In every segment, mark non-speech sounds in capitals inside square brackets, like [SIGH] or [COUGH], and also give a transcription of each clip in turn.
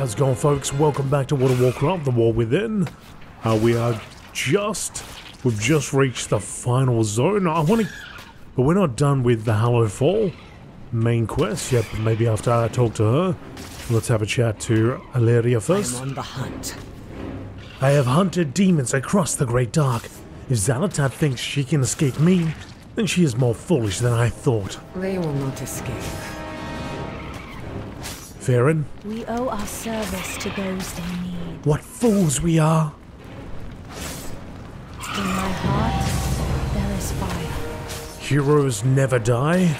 How's it going, folks? Welcome back to World of Warcraft, The War Within. Uh, we are just, we've just reached the final zone. I want to, but we're not done with the Hallowfall main quest yet. But maybe after I talk to her, let's have a chat to Alleria first. I'm on the hunt. I have hunted demons across the Great Dark. If Xal'atath thinks she can escape me, then she is more foolish than I thought. They will not escape. Farron, We owe our service to those in need. what fools we are! In my heart, there is fire. Heroes never die.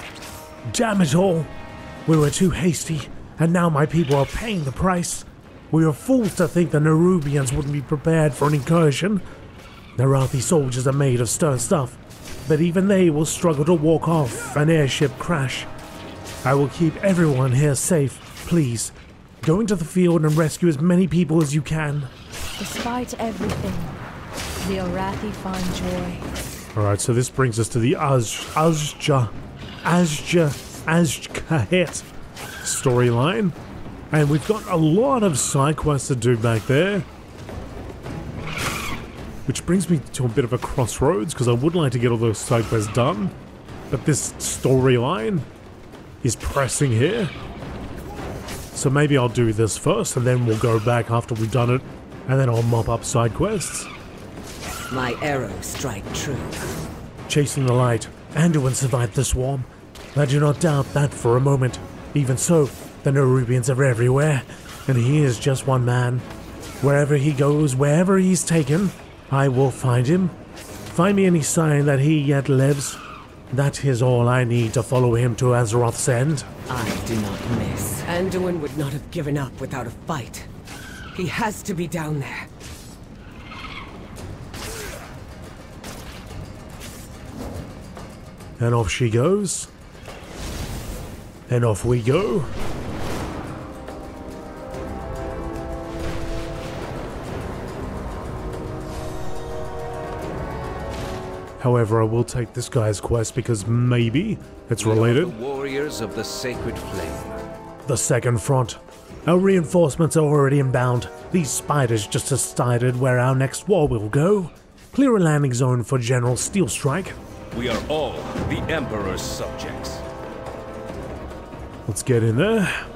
Damn it all! We were too hasty, and now my people are paying the price. We were fools to think the Nerubians wouldn't be prepared for an incursion. The Arathi soldiers are made of stern stuff, but even they will struggle to walk off an airship crash. I will keep everyone here safe, please. Go into the field and rescue as many people as you can. Despite everything, the Arathi find joy. Alright, so this brings us to the Az Azja Azja Azj-Kahet storyline. And we've got a lot of side quests to do back there. Which brings me to a bit of a crossroads, because I would like to get all those side quests done. But this storyline is pressing here. So maybe I'll do this first, and then we'll go back after we've done it, and then I'll mop up side quests. My arrows strike true. chasing the light. Anduin survived the swarm. I do not doubt that for a moment. Even so, the Nerubians are everywhere, and he is just one man. Wherever he goes, wherever he's taken, I will find him. Find me any sign that he yet lives. That is all I need to follow him to Azeroth's end. I do not miss. Anduin would not have given up without a fight. He has to be down there. And off she goes. And off we go. However, I will take this guy's quest because maybe it's related. The warriors of the sacred flame. The second front. Our reinforcements are already inbound. These spiders just decided where our next war will go. Clear a landing zone for General Steelstrike. We are all the Emperor's subjects. Let's get in there.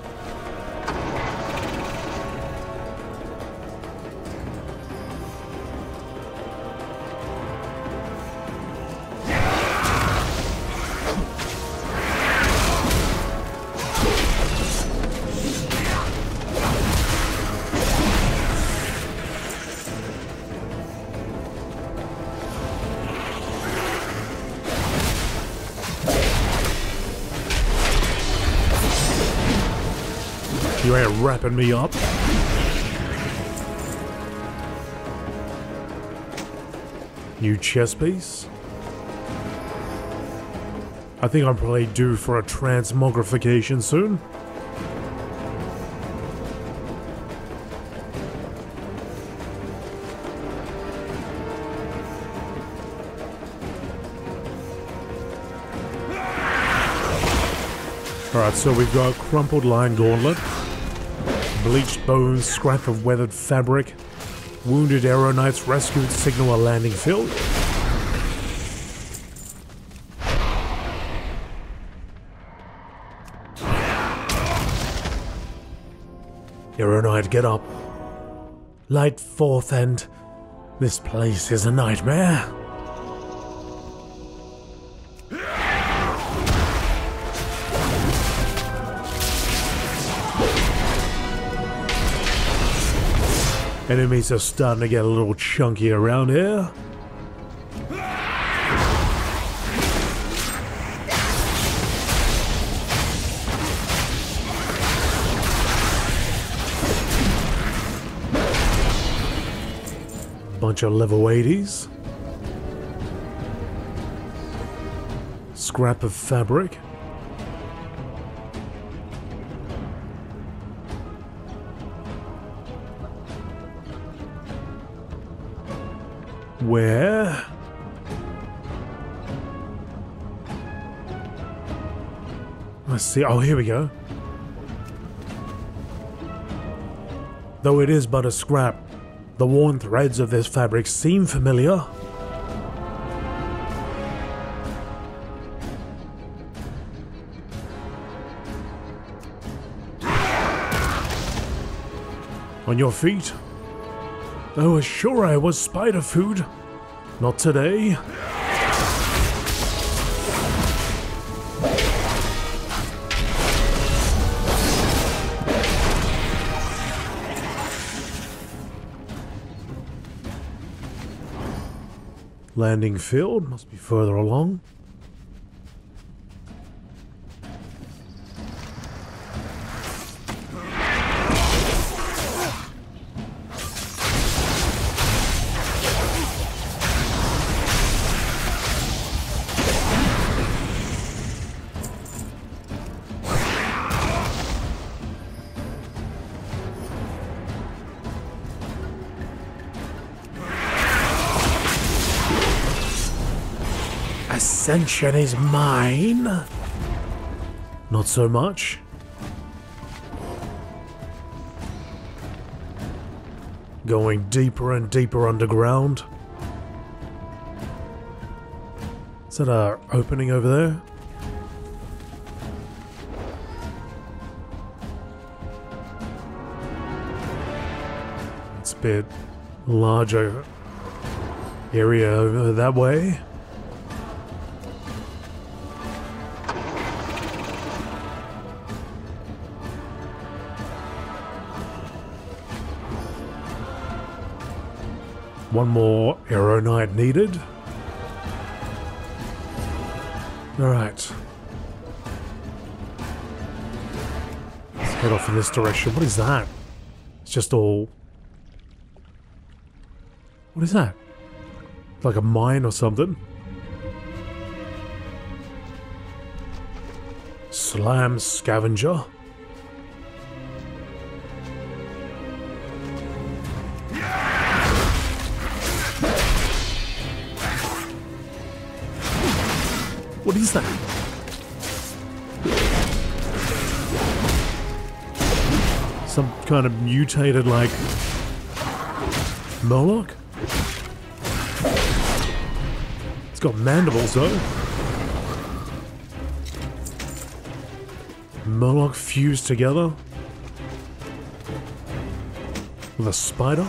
You ain't wrapping me up. New chess piece? I think I'm probably due for a transmogrification soon. Alright, so we've got crumpled line gauntlet, bleached bones, scrap of weathered fabric, wounded arrow knights rescued, signal a landing field. Knight, get up. Light forth and this place is a nightmare. Enemies are starting to get a little chunky around here. Bunch of level 80s. Scrap of fabric. Where? Let's see. Oh, here we go. Though it is but a scrap, the worn threads of this fabric seem familiar. On your feet? I was sure I was spider food. Not today. Landing field must be further along. Ascension is mine. Not so much. Going deeper and deeper underground. Is that a opening over there? It's a bit larger area over that way. One more Arrow Knight needed. Alright. Let's head off in this direction. What is that? It's just all... What is that? Like a mine or something? Slam Scavenger? Kind of mutated, like, Moloch? It's got mandibles, though. Moloch fused together with a spider?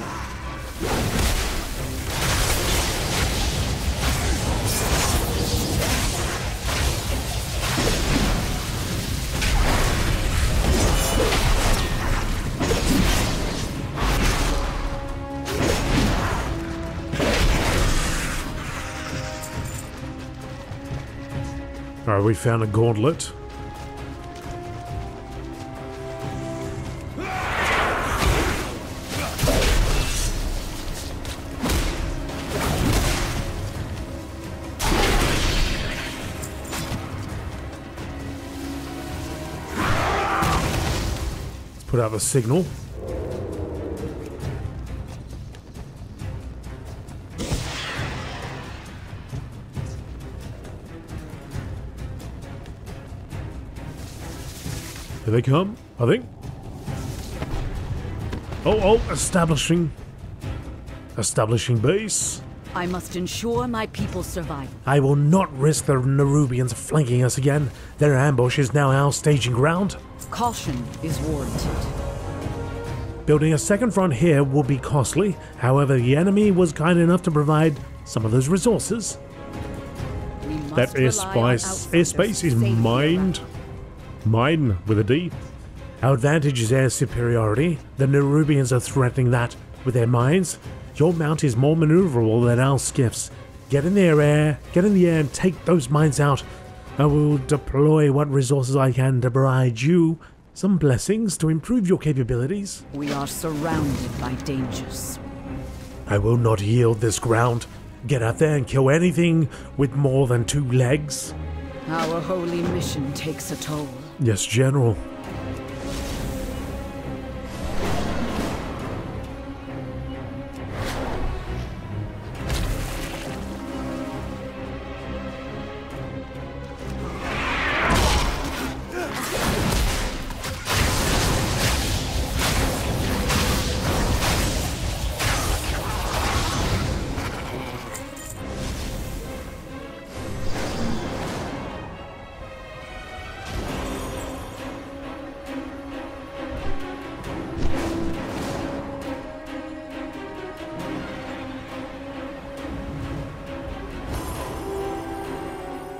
Alright, we found a gauntlet. Let's put out a signal. They come, I think. Oh, oh, establishing. Establishing base. I must ensure my people survive. I will not risk the Nerubians flanking us again. Their ambush is now our staging ground. Caution is warranted. Building a second front here will be costly. However, the enemy was kind enough to provide some of those resources. That airspace, airspace is mined. Mine with a D. Our advantage is air superiority. The Nerubians are threatening that with their mines. Your mount is more maneuverable than our skiffs. Get in the air, get in the air and take those mines out. I will deploy what resources I can to provide you some blessings to improve your capabilities. We are surrounded by dangers. I will not yield this ground. Get out there and kill anything with more than two legs. Our holy mission takes a toll. Yes, General.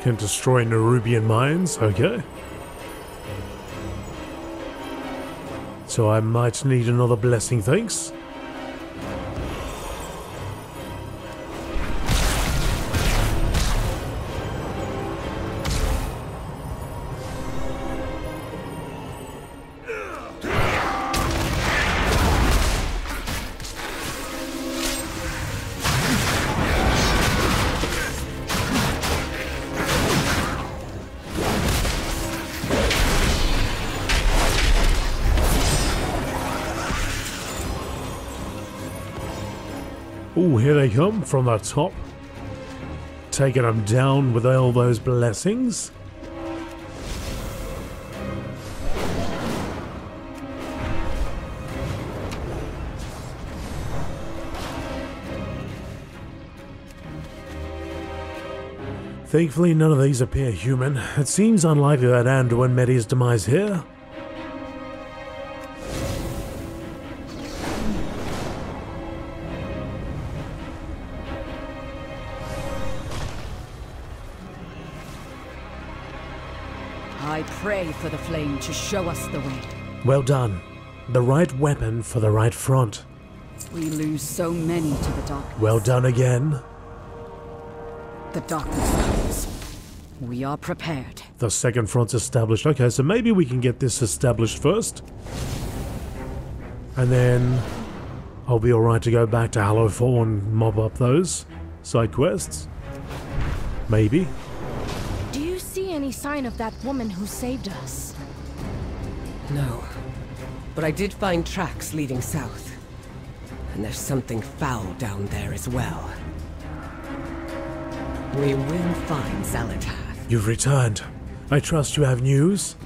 Can destroy Nerubian mines, okay. So I might need another blessing, thanks. Oh, here they come from the top. Taking them down with all those blessings. Thankfully, none of these appear human. It seems unlikely that Anduin met his demise here. For to show us the way. Well done. The right weapon for the right front. We lose so many to the darkness. Well done again. The darkness comes. We are prepared. The second front's established. Okay, so maybe we can get this established first. And then I'll be alright to go back to Hallowfall and mob up those side quests. Maybe. Do you see any sign of that woman who saved us? No. But I did find tracks leading south. And there's something foul down there as well. We will find Xal'atath. You've returned. I trust you have news?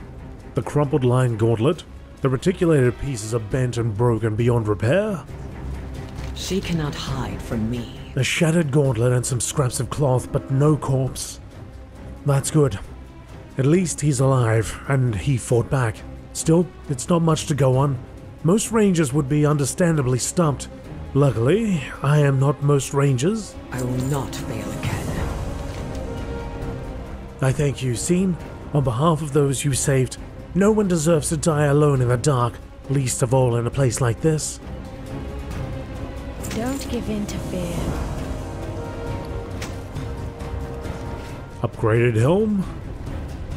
The crumpled line gauntlet? The reticulated pieces are bent and broken beyond repair? She cannot hide from me. A shattered gauntlet and some scraps of cloth, but no corpse. That's good. At least he's alive, and he fought back. Still, it's not much to go on. Most rangers would be understandably stumped. Luckily, I am not most rangers. I will not fail again. I thank you, Scene. On behalf of those you saved, no one deserves to die alone in the dark, least of all in a place like this. Don't give in to fear. Upgraded helm?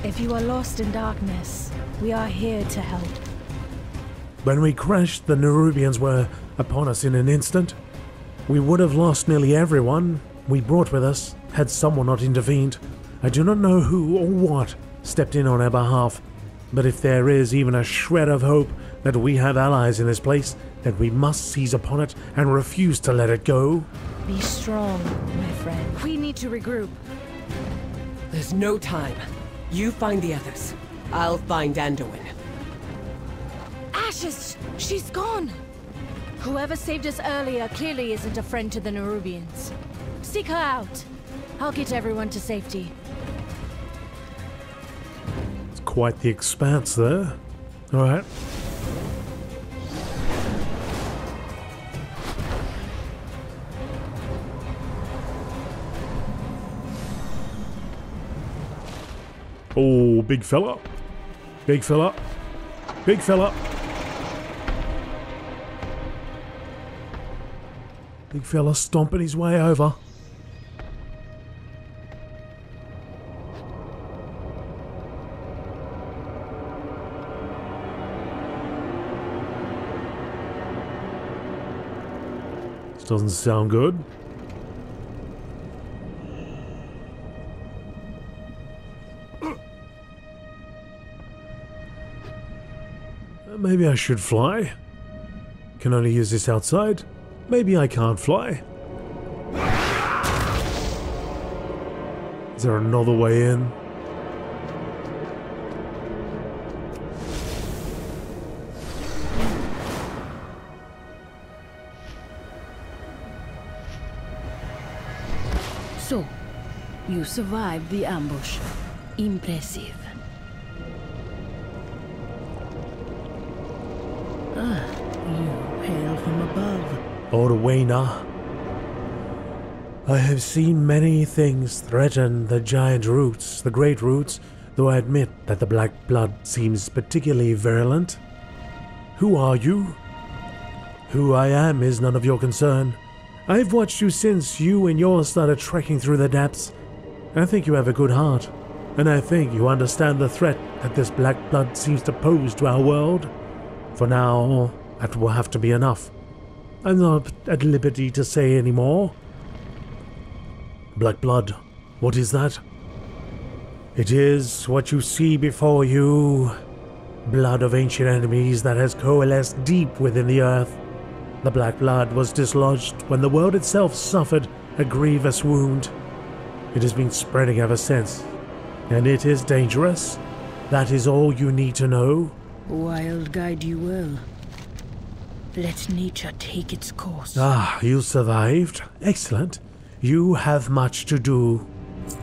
If you are lost in darkness, we are here to help. When we crashed, the Nerubians were upon us in an instant. We would have lost nearly everyone we brought with us had someone not intervened. I do not know who or what stepped in on our behalf, but if there is even a shred of hope that we have allies in this place, then we must seize upon it and refuse to let it go. Be strong, my friend. We need to regroup. There's no time. You find the others. I'll find Anduin. Ashes! She's gone! Whoever saved us earlier clearly isn't a friend to the Nerubians. Seek her out. I'll get everyone to safety. It's quite the expanse there. Alright. Oh, big fella. Big fella. Big fella. Big fella stomping his way over. This doesn't sound good. Maybe I should fly. Can only use this outside. Maybe I can't fly. Is there another way in? So, you survived the ambush. Impressive. From above. Orweyna. I have seen many things threaten the giant roots, the great roots, though I admit that the black blood seems particularly virulent. Who are you? Who I am is none of your concern. I've watched you since you and yours started trekking through the depths. I think you have a good heart, and I think you understand the threat that this black blood seems to pose to our world. For now, that will have to be enough. I'm not at liberty to say any more. Black blood, what is that? It is what you see before you. Blood of ancient enemies that has coalesced deep within the earth. The black blood was dislodged when the world itself suffered a grievous wound. It has been spreading ever since, and it is dangerous. That is all you need to know. Wild guide you well. Let nature take its course. Ah, you survived. Excellent. You have much to do.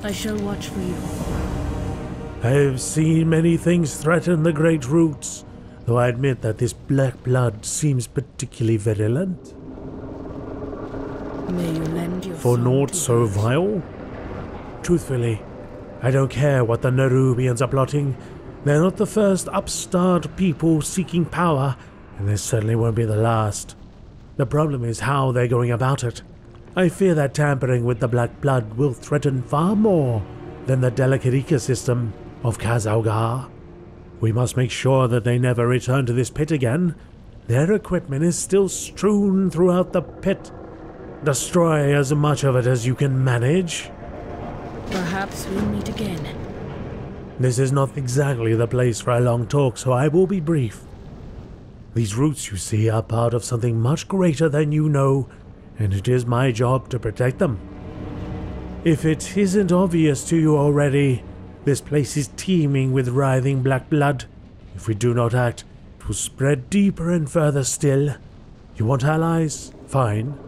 I shall watch for you. I have seen many things threaten the great roots, though I admit that this black blood seems particularly virulent. May you lend your For naught so vile? Truthfully, I don't care what the Nerubians are plotting. They're not the first upstart people seeking power, and they certainly won't be the last. The problem is how they're going about it. I fear that tampering with the black blood will threaten far more than the delicate ecosystem of Khaz Algar. We must make sure that they never return to this pit again. Their equipment is still strewn throughout the pit. Destroy as much of it as you can manage. Perhaps we'll meet again. This is not exactly the place for a long talk, so I will be brief. These roots you see are part of something much greater than you know, and it is my job to protect them. If it isn't obvious to you already, this place is teeming with writhing black blood. If we do not act, it will spread deeper and further still. You want allies? Fine.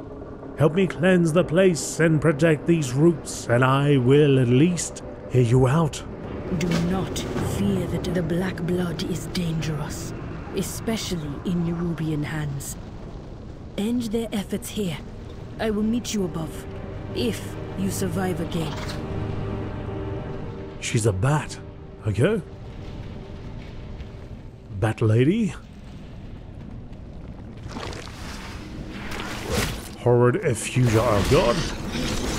Help me cleanse the place and protect these roots, and I will at least hear you out. Do not fear that the black blood is dangerous, especially in Nerubian hands. End their efforts here. I will meet you above, if you survive again. She's a bat. Okay. Bat lady. Horrid effusion. Oh god.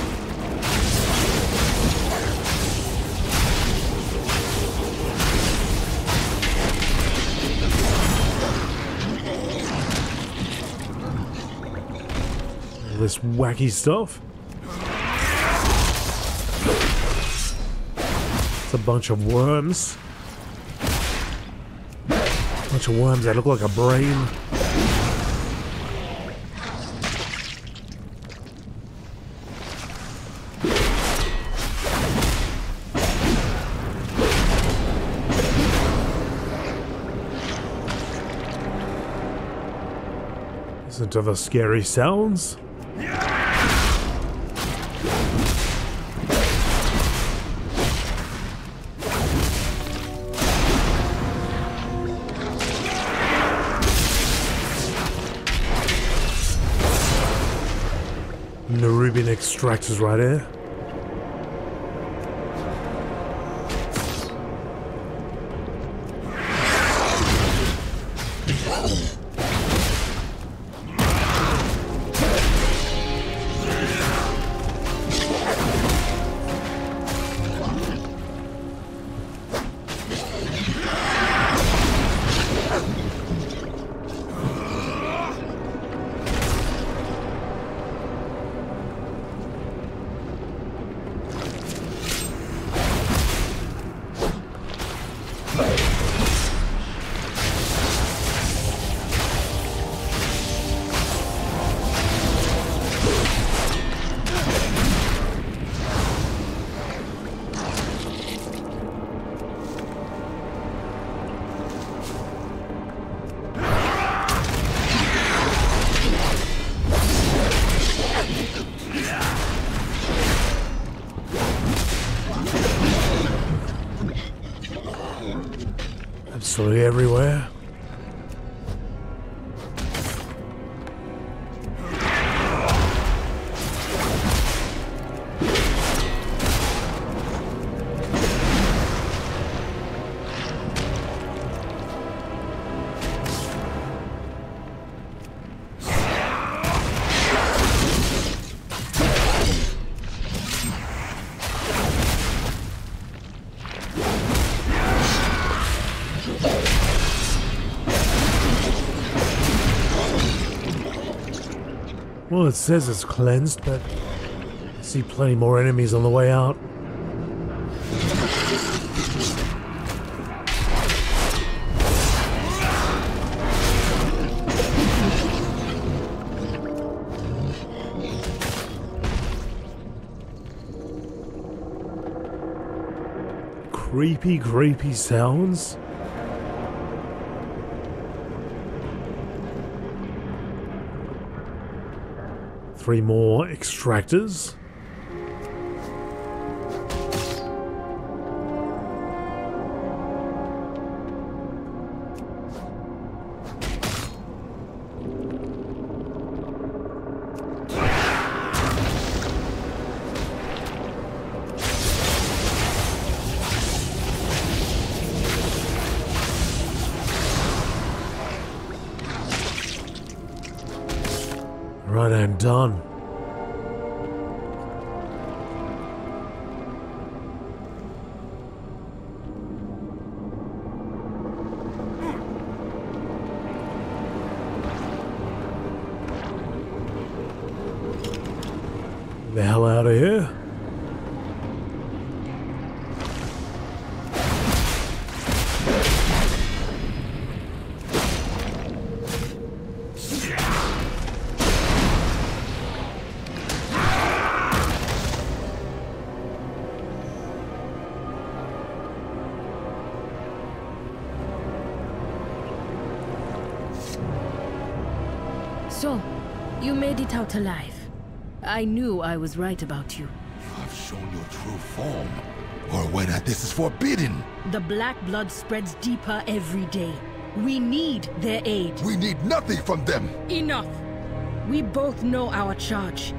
This wacky stuff. It's a bunch of worms. A bunch of worms that look like a brain. Listen to the scary sounds. Nerubian extractors right here. Absolutely everywhere. Well, it says it's cleansed, but I see plenty more enemies on the way out. Creepy, creepy sounds. Three more extractors. The hell out of here. So, you made it out alive. I knew I was right about you. You have shown your true form. Or whether this is forbidden. The black blood spreads deeper every day. We need their aid. We need nothing from them. Enough! We both know our charge.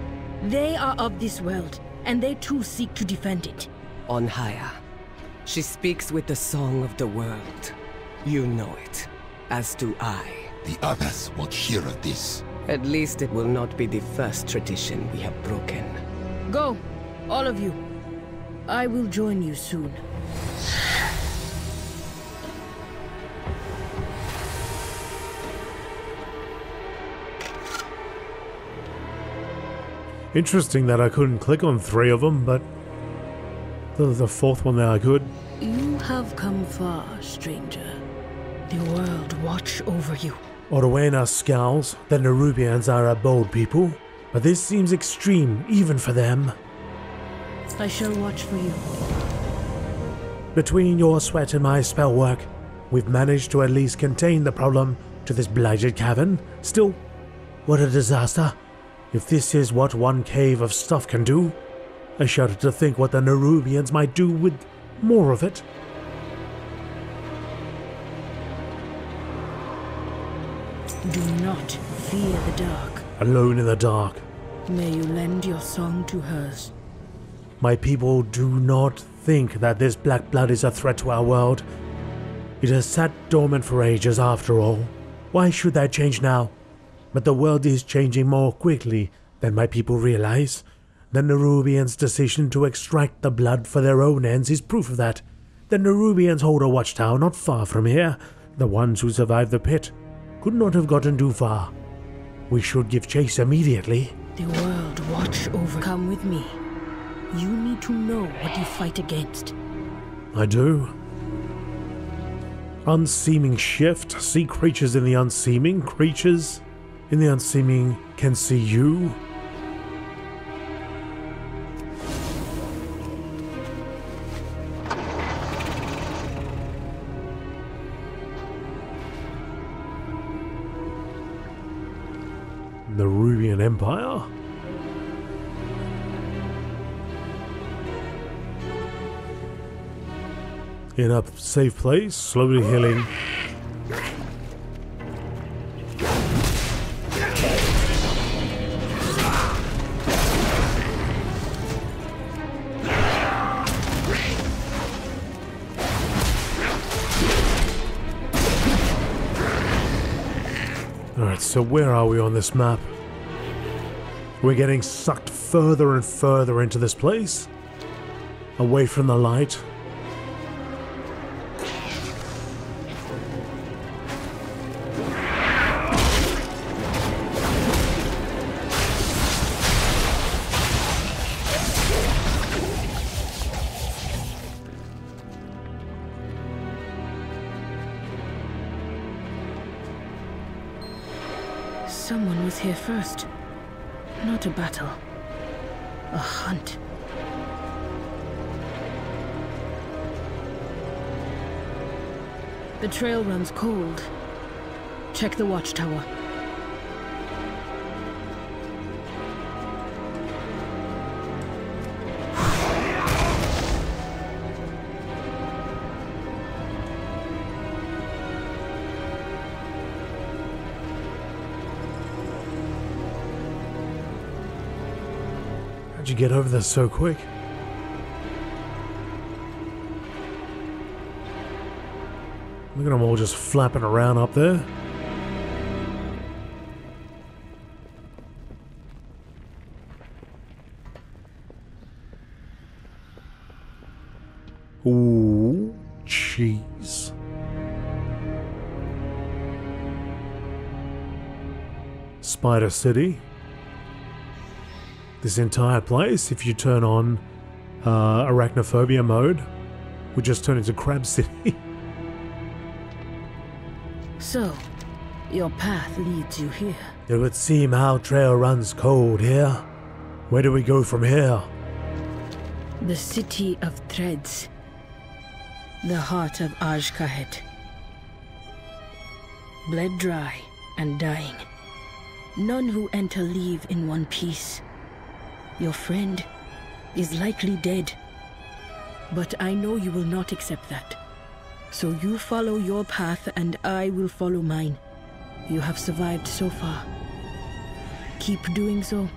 They are of this world, and they too seek to defend it. On higher. She speaks with the song of the world. You know it, as do I. The others won't hear of this. At least it will not be the first tradition we have broken. Go, all of you. I will join you soon. Interesting that I couldn't click on three of them, but the, the fourth one there I could. You have come far, stranger. The world watch over you. Orweyna scowls. The Nerubians are a bold people, but this seems extreme even for them. I shall watch for you. Between your sweat and my spell work, we've managed to at least contain the problem to this blighted cavern. Still, what a disaster. If this is what one cave of stuff can do, I shudder to think what the Nerubians might do with more of it. Do not fear the dark. Alone in the dark, May you lend your song to hers. my people do not think that this black blood is a threat to our world. It has sat dormant for ages after all. Why should that change now? But the world is changing more quickly than my people realize. The Nerubians' decision to extract the blood for their own ends is proof of that. The Nerubians hold a watchtower not far from here. The ones who survived the pit could not have gotten too far. We should give chase immediately. The world watch over. Come with me. You need to know what you fight against. I do. Unseeming shift. See creatures in the unseeming. Creatures in the unseeming can see you. The Rubian Empire? In a safe place, slowly healing. So where are we on this map? We're getting sucked further and further into this place. Away from the light. Here first. Not a battle. A hunt. The trail runs cold. Check the watchtower. You get over this so quick? Look at them all just flapping around up there. Ooh, cheese. Spider City. This entire place, if you turn on uh, arachnophobia mode, would just turn into Crab City. [LAUGHS] So, your path leads you here. it would seem our trail runs cold here. Where do we go from here? The city of threads. The heart of Azj-Kahet. Bled dry and dying. None who enter leave in one piece. Your friend is likely dead. But I know you will not accept that. So you follow your path and I will follow mine. You have survived so far. Keep doing so.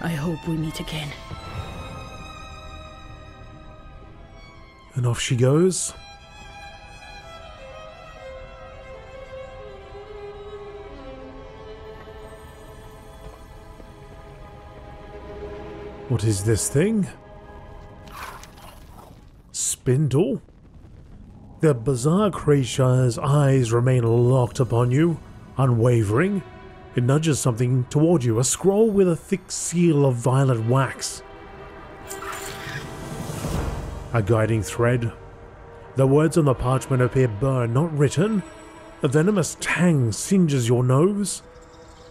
I hope we meet again. And off she goes. What is this thing? Spindle? The bizarre creature's eyes remain locked upon you, unwavering. It nudges something toward you, a scroll with a thick seal of violet wax. A guiding thread. The words on the parchment appear burned, not written. A venomous tang singes your nose.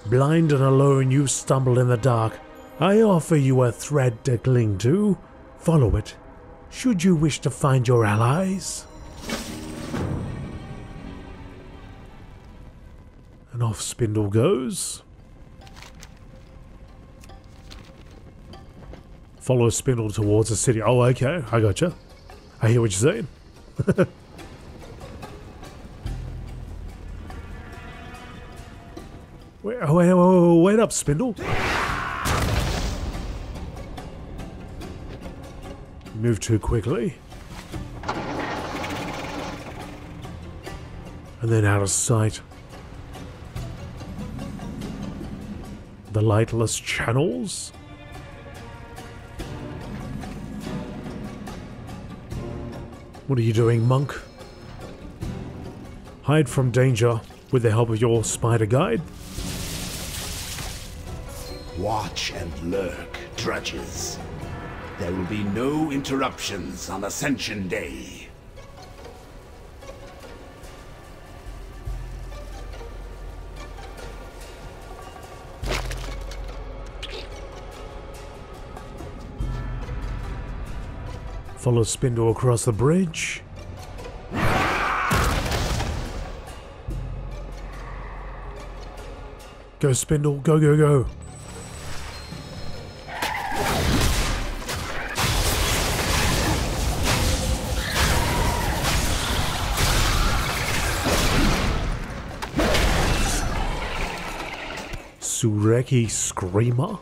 Blind and alone, you stumble in the dark. I offer you a thread to cling to. Follow it, should you wish to find your allies. And off Spindle goes. Follow Spindle towards the city. Oh, okay, I gotcha. I hear what you're saying. [LAUGHS] wait, wait, wait, wait up, Spindle. Move too quickly. And then out of sight. The lightless channels? What are you doing, monk? Hide from danger with the help of your spider guide? Watch and lurk, drudges. There will be no interruptions on Ascension Day. Follow Spindle across the bridge. Go, Spindle. Go, go, go. Sureki Screamer?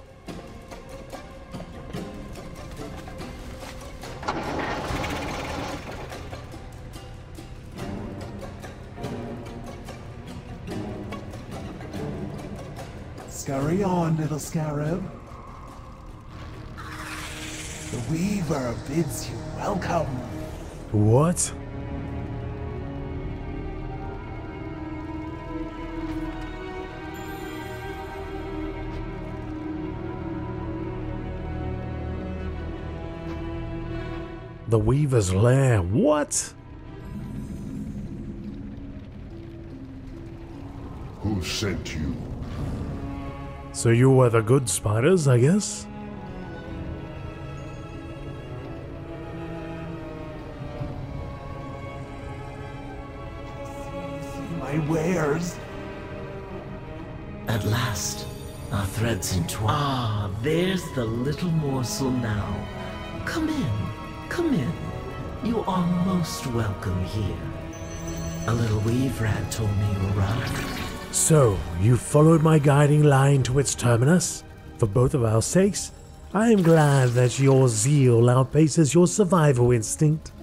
Scurry on, little scarab. The Weaver bids you welcome. What? The Weaver's Lair. What? Who sent you? So you were the good spiders, I guess? See my wares. At last, our threads entwine. Ah, there's the little morsel now. Come in, come in. You are most welcome here. A little weave rat told me you arrived. So, you followed my guiding line to its terminus? For both of our sakes, I am glad that your zeal outpaces your survival instinct.